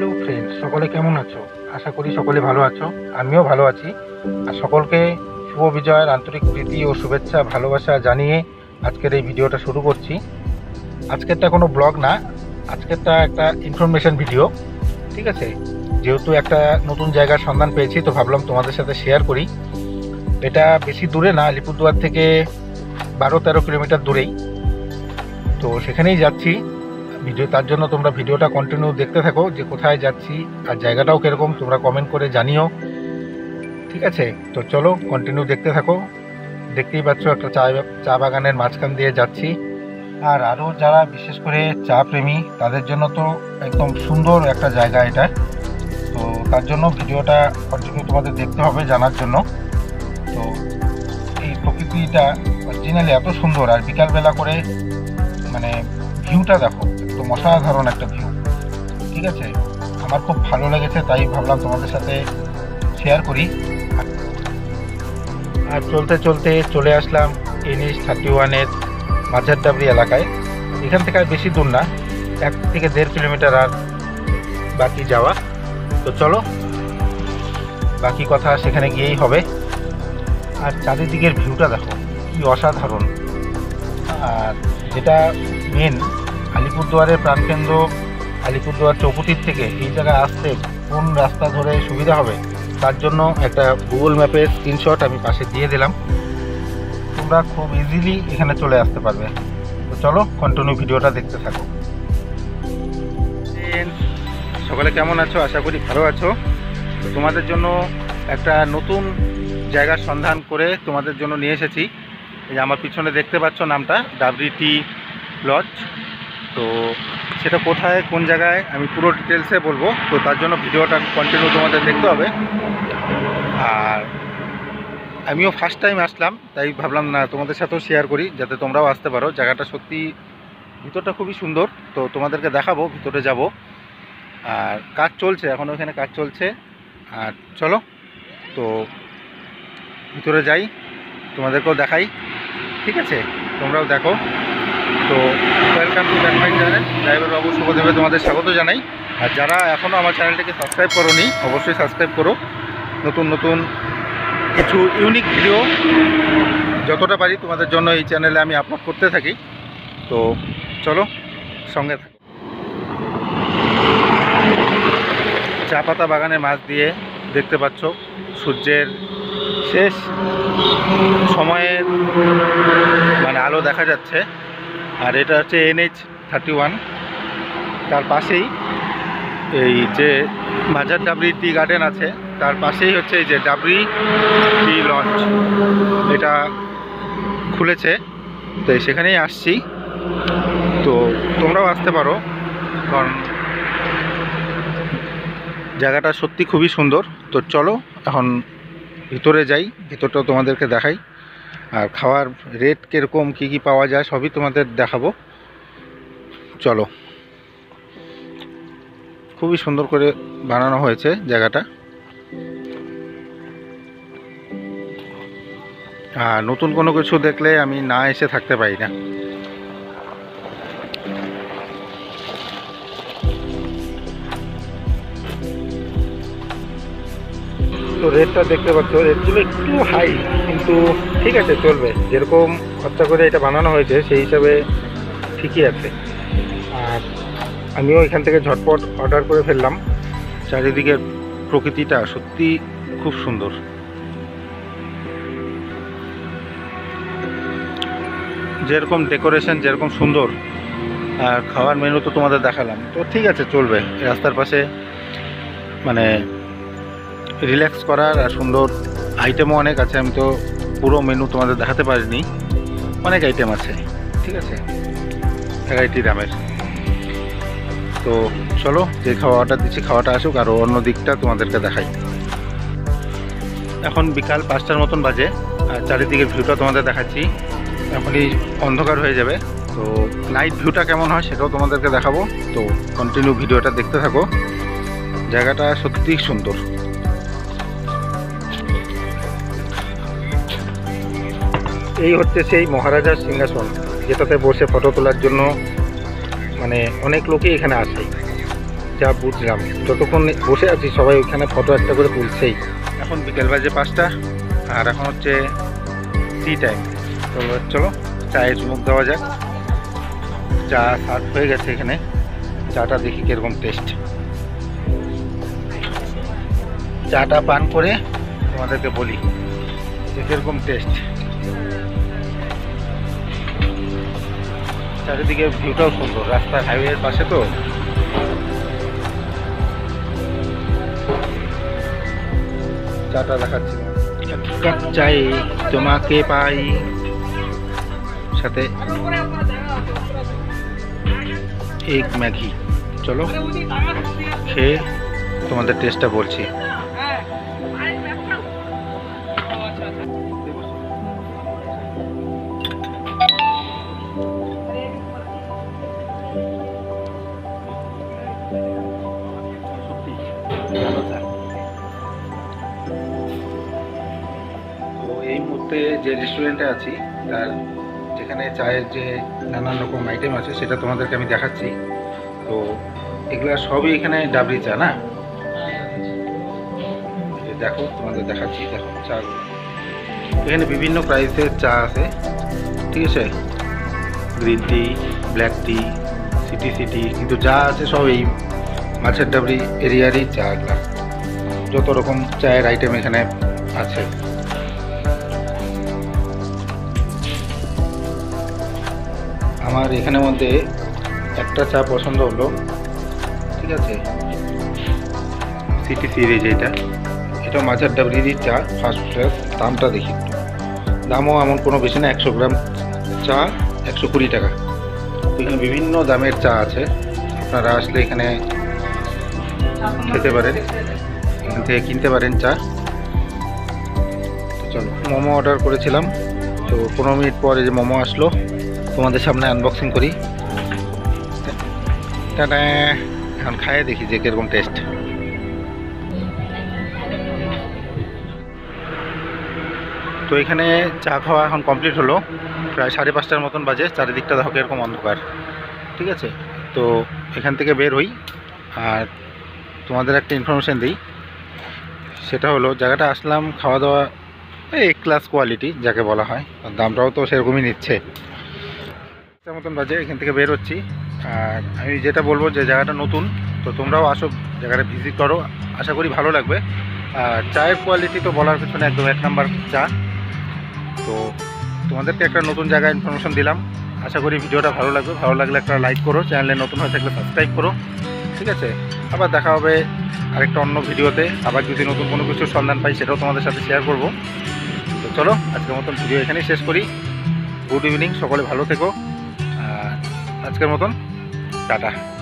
Hello friend সকলে কেমন আছো? আশা করি সকলে ভালো আছো, আমিও ভালো আছি। আর সকলকে শুভ বিজয়ের আন্তরিক প্রীতি ও শুভেচ্ছা, ভালোবাসা জানিয়ে আজকের এই ভিডিওটা শুরু করছি। আজকেরটা কোনো ব্লগ না, আজকেরটা একটা ইনফরমেশন ভিডিও ঠিক আছে? যেহেতু একটা নতুন জায়গার সন্ধান পেয়েছি, তো ভাবলাম তোমাদের সাথে শেয়ার করি। এটা বেশি দূরে না, আলিপুরদুয়ার থেকে বারো তেরো কিলোমিটার দূরেই। তো সেখানেই যাচ্ছি। ভিডিও, তার জন্য তোমরা ভিডিওটা কন্টিনিউ দেখতে থাকো যে কোথায় যাচ্ছি আর জায়গাটাও কীরকম, তোমরা কমেন্ট করে জানিও। ঠিক আছে? তো চলো কন্টিনিউ দেখতে থাকো। দেখতেই পাচ্ছ একটা চা চা বাগানের মাঝখান দিয়ে যাচ্ছি। আর আরও যারা বিশেষ করে চা প্রেমী, তাদের জন্য তো একদম সুন্দর একটা জায়গা এটা। তো তার জন্য ভিডিওটা কন্টিনিউ তোমাদের দেখতে হবে জানার জন্য। তো এই প্রকৃতিটা অরিজিনালি এত সুন্দর, আর বিকালবেলা করে মানে ভিউটা দেখো। একদম অসাধারণ একটা ভিউ ঠিক আছে? আমার খুব ভালো লেগেছে, তাই ভাবলাম তোমাদের সাথে শেয়ার করি। আর চলতে চলতে চলে আসলাম এনএস থার্টি ওয়ানের মাঝারডাবরি এলাকায়। এখান থেকে আর বেশি দূর না, এক থেকে দেড় কিলোমিটার আর বাকি যাওয়া। তো চলো, বাকি কথা সেখানে গিয়েই হবে। আর চারিদিকের ভিউটা দেখো, কি অসাধারণ। আর যেটা মেন আলিপুরদুয়ারের প্রাণকেন্দ্র, আলিপুরদুয়ার চৌকুটির থেকে এই জায়গায় আসতে কোন রাস্তা ধরে সুবিধা হবে, তার জন্য একটা গুগল ম্যাপের স্ক্রিনশট আমি পাশে দিয়ে দিলাম। তোমরা খুব ইজিলি এখানে চলে আসতে পারবে। তো চলো কন্টিনিউ ভিডিওটা দেখতে থাকো। সকালে কেমন আছো? আশা করি ভালো আছো। তোমাদের জন্য একটা নতুন জায়গার সন্ধান করে তোমাদের জন্য নিয়ে এসেছি। এই যে আমার পিছনে দেখতে পাচ্ছ নামটা ডাবরি টি লজ তো সেটা কোথায়, কোন জায়গায়, আমি পুরো ডিটেলসে বলব। তো তার জন্য ভিডিওটা কন্টিনিউ তোমাদের দেখতে হবে। আর আমিও ফার্স্ট টাইম আসলাম, তাই ভাবলাম না, তোমাদের সাথেও শেয়ার করি, যাতে তোমরাও আসতে পারো। জায়গাটা সত্যি ভিতরটা খুবই সুন্দর, তো তোমাদেরকে দেখাবো, ভিতরে যাব। আর কাজ চলছে এখনও এখানে কাজ চলছে। আর চলো, তো ভিতরে যাই, তোমাদেরকেও দেখাই। ঠিক আছে, তোমরাও দেখো। তো welcome to back my channel driver বাবু শুভদেবে তোমাদের স্বাগত জানাই। আর যারা এখনও আমার চ্যানেলটিকে সাবস্ক্রাইব করোনি, অবশ্যই সাবস্ক্রাইব করো। নতুন নতুন কিছু ইউনিক ভিডিও যতটা পারি তোমাদের জন্য এই চ্যানেলে আমি আপলোড করতে থাকি। তো চলো, সঙ্গে থাকো। চা পাতা বাগানের মাছ দিয়ে দেখতে পাচ্ছ সূর্যের শেষ সময়ের মানে আলো দেখা যাচ্ছে। আর এটা হচ্ছে এনএইচ থার্টি ওয়ান তার পাশেই এই যে বাজার ডাবরি টি গার্ডেন আছে, তার পাশেই হচ্ছে এই যে ডাবরি টি লঞ্চ। এটা খুলেছে, তো সেখানেই আসছি। তো তোমরাও আসতে পারো, কারণ জায়গাটা সত্যি খুবই সুন্দর। তো চলো, এখন ভিতরে যাই ভিতরটাও তোমাদেরকে দেখাই। আর খাওয়ার রেট কীরকম, কী কী পাওয়া যায়, সবই তোমাদের দেখাবো। চলো। খুবই সুন্দর করে বানানো হয়েছে জায়গাটা। আর নতুন কোনো কিছু দেখলে আমি না এসে থাকতে পারি না। তো রেটটা দেখতে পাচ্ছ রেটগুলো একটু হাই কিন্তু ঠিক আছে, চলবে। যেরকম খরচা করে এটা বানানো হয়েছে, সেই হিসাবে ঠিকই আছে। আর আমিও এখান থেকে ঝটপট অর্ডার করে ফেললাম। চারিদিকের প্রকৃতিটা সত্যি খুব সুন্দর। যেরকম ডেকোরেশন যেরকম সুন্দর, আর খাওয়ার মেনু তো তোমাদের দেখালাম। তো ঠিক আছে, চলবে। রাস্তার পাশে মানে রিল্যাক্স করার আর সুন্দর আইটেমও অনেক আছে। আমি তো পুরো মেনু তোমাদের দেখাতে পারিনি। অনেক আইটেম আছে, ঠিক আছে? ভ্যারাইটি দামের তো চলো, যে খাওয়া অর্ডার দিচ্ছি, খাওয়াটা আসুক, আর অন্য দিকটা তোমাদেরকে দেখাই। এখন বিকাল পাঁচটার মতন বাজে, আর চারিদিকের ভিউটা তোমাদের দেখাচ্ছি। এখনই অন্ধকার হয়ে যাবে। তো নাইট ভিউটা কেমন হয় সেটাও তোমাদেরকে দেখাবো। তো কন্টিনিউ ভিডিওটা দেখতে থাকো। জায়গাটা সত্যিই সুন্দর। এই হচ্ছে সেই মহারাজার সিংহাসন, যেটাতে বসে ফটো তোলার জন্য মানে অনেক লোকই এখানে আসে। যা বুঝলাম। যতক্ষণ বসে আছি, সবাই ওখানে ফটো একটা করে তুলছেই। এখন বিকেল বাজে পাঁচটা, আর এখন হচ্ছে টি টাইম তো চলো, চায়ে চুমুক দেওয়া যাক। চা সার্ভ হয়ে গেছে এখানে। চাটা দেখি কীরকম টেস্ট চাটা পান করে তোমাদেরকে বলি যে কীরকম টেস্ট চারিদিকে ভিউটাও সুন্দর, রাস্তার হাইওয়ের পাশে তো। চাটা দেখাচ্ছি। কাপ চাই তোমাকে পাই। সাথে এক ম্যাগি। চলো খেয়ে তোমাদের টেস্টটা বলছি। যে রেস্টুরেন্টে আছি, তার যেখানে চায়ের যে নানান রকম আইটেম আছে, সেটা তোমাদেরকে আমি দেখাচ্ছি। তো এগুলো সবই এখানে ডাবরি চা, না? দেখো, তোমাদের দেখাচ্ছি, দেখো, চা। এখানে বিভিন্ন প্রাইসের চা আছে, ঠিক আছে? গ্রিন টি ব্ল্যাক টি সিটি সিটি কিন্তু যা আছে সব এই মাছের ডাবরি এরিয়ারই চা এগুলা। যত রকম চায়ের আইটেম এখানে আছে। আমার এখানের মধ্যে একটা চা পছন্দ হলো। ঠিক আছে? সিটি সিরিজ এটা। এটা মাছের ডাবরিরই চা ফার্স্ট ক্লাস দামটা দেখি দামও এমন কোনো বেশি না একশো গ্রাম চা একশো কুড়ি টাকা। এখানে বিভিন্ন দামের চা আছে। আপনারা আসলে এখানে খেতে পারেন। এখান থেকে কিনতে পারেন চা। চলো মোমো অর্ডার করেছিলাম। তো পনেরো মিনিট পরে যে মোমো আসলো তোমাদের সামনে আনবক্সিং করি। এখন খাইয়ে দেখি যে কীরকম টেস্ট তো এখানে চা খাওয়া এখন কমপ্লিট হলো। প্রায় সাড়ে পাঁচটার মতন বাজে। চারিদিকটা দেখো এরকম অন্ধকার। ঠিক আছে? তো এখান থেকে বের হই। আর তোমাদের একটা ইনফরমেশান দিই। সেটা হলো, জায়গাটা আসলাম, খাওয়া দাওয়া, এই ক্লাস কোয়ালিটি যাকে বলা হয়। দামটাও তো সেরকমই নিচ্ছে। একটা মতন বাজে, এখান থেকে বের হচ্ছি আর আমি যেটা বলব যে জায়গাটা নতুন, তো তোমরাও আসো, জায়গাটা ভিজিট করো, আশা করি ভালো লাগবে। আর চায়ের কোয়ালিটি তো বলার পিছনে একদম এক নাম্বার চা। তো তোমাদেরকে একটা নতুন জায়গায় ইনফরমেশন দিলাম। আশা করি ভিডিওটা ভালো লাগবে। ভালো লাগলে একটা লাইক করো চ্যানেলে নতুন হয়ে থাকলে সাবস্ক্রাইব করো। ঠিক আছে? আবার দেখা হবে আরেকটা অন্য ভিডিওতে। আবার যদি নতুন কোনো কিছুর সন্ধান পাই, সেটাও তোমাদের সাথে শেয়ার করব। তো চলো, আজকের মতন ভিডিও এখানেই শেষ করি। গুড ইভিনিং সকলে ভালো থেকো। আজকের মতন টাটা।